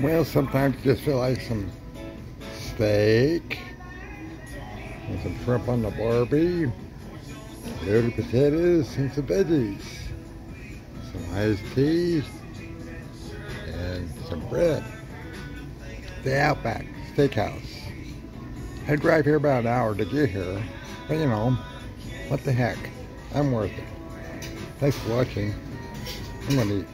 Well, sometimes just feel like some steak and some shrimp on the barbie, loaded potatoes, and some veggies, some iced tea, and some bread. The Outback Steakhouse. I drive here about an hour to get here, but you know, what the heck, I'm worth it. Thanks for watching. I'm gonna eat.